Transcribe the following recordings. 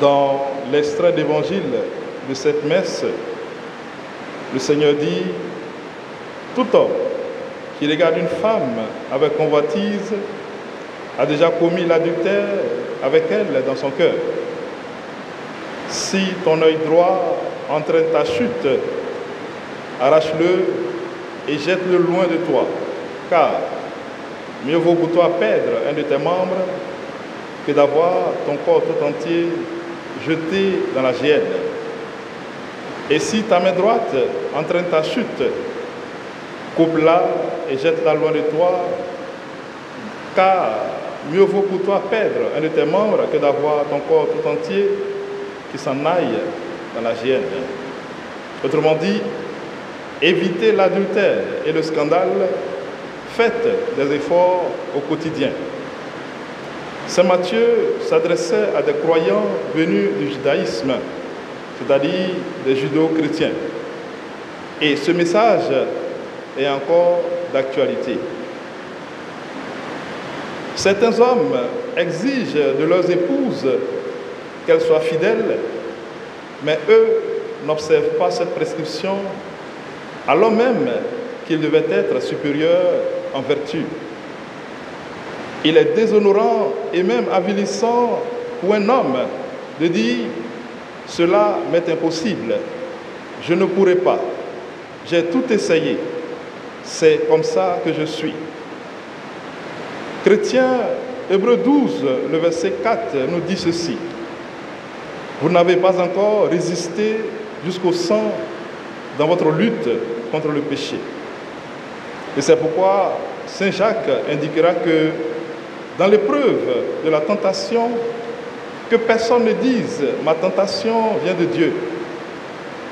Dans l'extrait d'évangile de cette messe, le Seigneur dit, tout homme qui regarde une femme avec convoitise a déjà commis l'adultère avec elle dans son cœur. Si ton œil droit entraîne ta chute, arrache-le et jette-le loin de toi, car mieux vaut pour toi perdre un de tes membres que d'avoir ton corps tout entier jeté dans la géhenne. Et si ta main droite entraîne ta chute, coupe-la et jette-la loin de toi, car mieux vaut pour toi perdre un de tes membres que d'avoir ton corps tout entier qui s'en aille dans la géhenne. Autrement dit, évitez l'adultère et le scandale, faites des efforts au quotidien. Saint Matthieu s'adressait à des croyants venus du judaïsme, c'est-à-dire des judo-chrétiens. Et ce message est encore d'actualité. Certains hommes exigent de leurs épouses qu'elles soient fidèles, mais eux n'observent pas cette prescription alors même qu'ils devaient être supérieurs en vertu. Il est déshonorant et même avilissant pour un homme de dire cela m'est impossible, je ne pourrai pas, j'ai tout essayé, c'est comme ça que je suis. Chrétien, Hébreu 12, le verset 4 nous dit ceci. Vous n'avez pas encore résisté jusqu'au sang dans votre lutte contre le péché. Et c'est pourquoi Saint Jacques indiquera que dans l'épreuve de la tentation, que personne ne dise ma tentation vient de Dieu.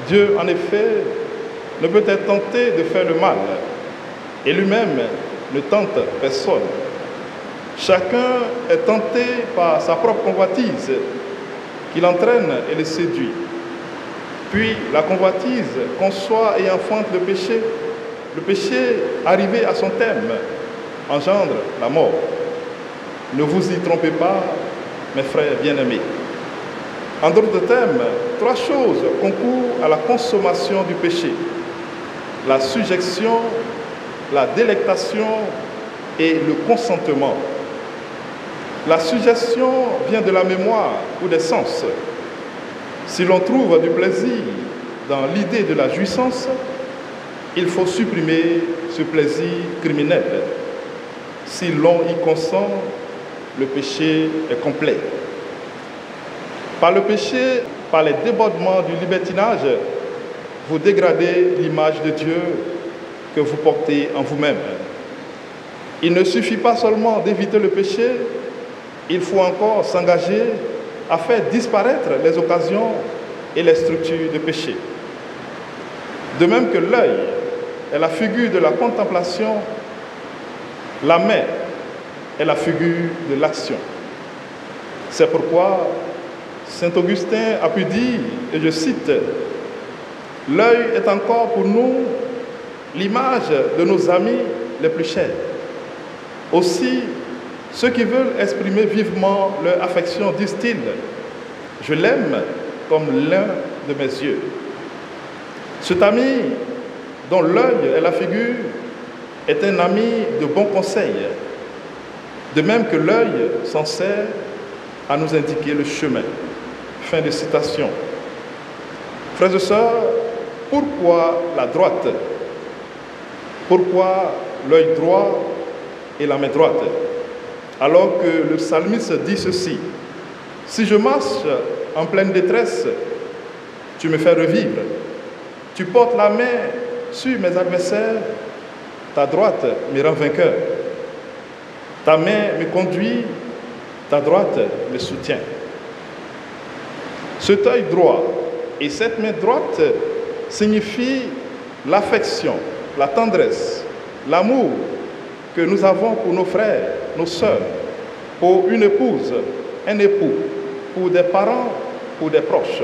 Dieu, en effet, ne peut être tenté de faire le mal et lui-même ne tente personne. Chacun est tenté par sa propre convoitise qui l'entraîne et le séduit. Puis la convoitise conçoit et enfante le péché. Le péché, arrivé à son terme, engendre la mort. Ne vous y trompez pas, mes frères bien-aimés. En d'autres termes, trois choses concourent à la consommation du péché. La suggestion, la délectation et le consentement. La suggestion vient de la mémoire ou des sens. Si l'on trouve du plaisir dans l'idée de la jouissance, il faut supprimer ce plaisir criminel. Si l'on y consent, le péché est complet. Par le péché, par les débordements du libertinage, vous dégradez l'image de Dieu que vous portez en vous-même. Il ne suffit pas seulement d'éviter le péché, il faut encore s'engager à faire disparaître les occasions et les structures de péché. De même que l'œil est la figure de la contemplation, la main est la figure de l'action. C'est pourquoi Saint Augustin a pu dire, et je cite, L'œil est encore pour nous l'image de nos amis les plus chers. Aussi, ceux qui veulent exprimer vivement leur affection disent-ils, je l'aime comme l'un de mes yeux. Cet ami dont l'œil est la figure est un ami de bon conseil, de même que l'œil s'en sert à nous indiquer le chemin. Fin de citation. Frères et sœurs, pourquoi la droite? Pourquoi l'œil droit et la main droite? Alors que le psalmiste dit ceci, si je marche en pleine détresse, tu me fais revivre. Tu portes la main sur mes adversaires, ta droite me rend vainqueur. Ta main me conduit, ta droite me soutient. Cet œil droit et cette main droite signifient l'affection, la tendresse, l'amour que nous avons pour nos frères, nos sœurs, pour une épouse, un époux, pour des parents, pour des proches.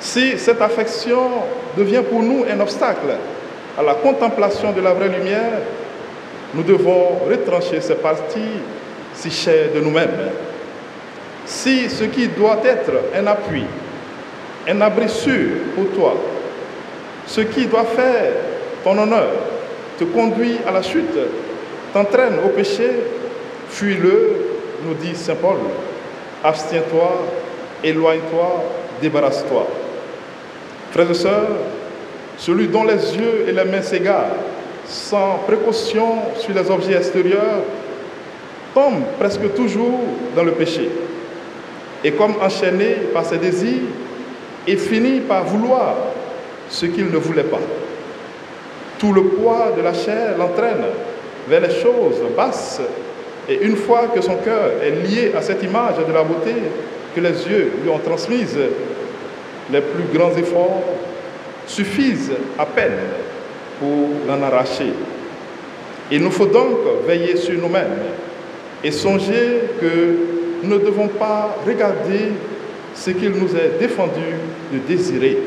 Si cette affection devient pour nous un obstacle à la contemplation de la vraie lumière, nous devons retrancher ces parties si chères de nous-mêmes. Si ce qui doit être un appui, un abri sûr pour toi, ce qui doit faire ton honneur, te conduit à la chute, t'entraîne au péché, fuis-le, nous dit Saint Paul. Abstiens-toi, éloigne-toi, débarrasse-toi. Frères et sœurs, celui dont les yeux et les mains s'égarent, sans précaution sur les objets extérieurs, tombe presque toujours dans le péché. Et comme enchaîné par ses désirs, il finit par vouloir ce qu'il ne voulait pas. Tout le poids de la chair l'entraîne vers les choses basses. Et une fois que son cœur est lié à cette image de la beauté que les yeux lui ont transmise, les plus grands efforts suffisent à peine pour l'en arracher. Il nous faut donc veiller sur nous-mêmes et songer que nous ne devons pas regarder ce qu'il nous est défendu de désirer.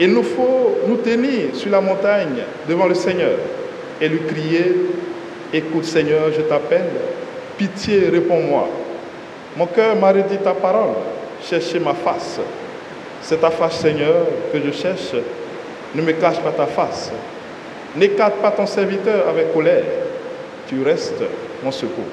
Il nous faut nous tenir sur la montagne devant le Seigneur et lui crier, écoute Seigneur, je t'appelle, pitié, réponds-moi. Mon cœur m'a redit ta parole, cherchez ma face. C'est ta face Seigneur que je cherche, ne me cache pas ta face. N'écarte pas ton serviteur avec colère, tu restes mon secours.